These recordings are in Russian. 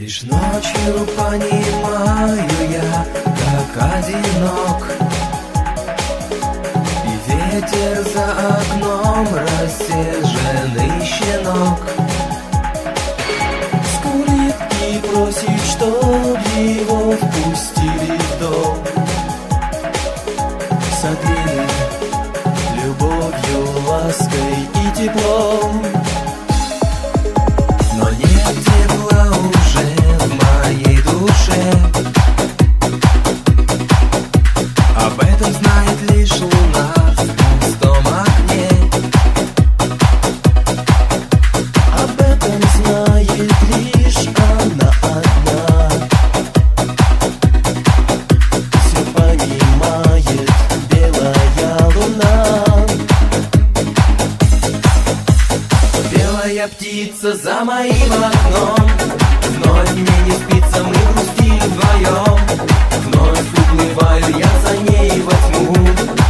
Лишь ночью понимаю я, как одинок. И ветер за окном рассерженный щенок. Скулит и просит, чтоб Белая птица за моим окном. Вновь мне не спится, мы грустим вдвоем. Вновь уплываю я за ней во тьму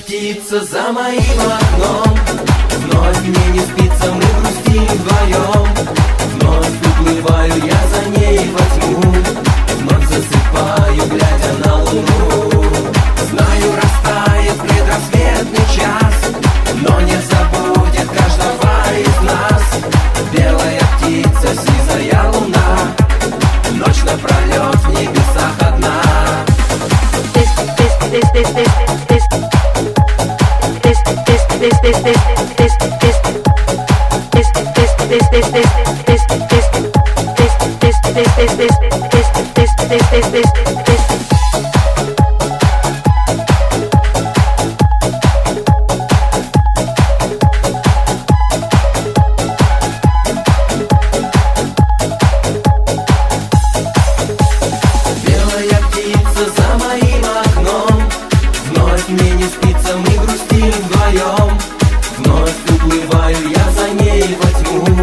Птица за моим окном. Вновь мне не спится, мы грустим вдвоем. Вновь уплываю я за ней во тьму. Вновь засыпаю, глядя на луну. Знаю, растает предрассветный час Но не забудет каждого из нас. Белая птица, сизая луна Ночь напролет в небесах одна Белая за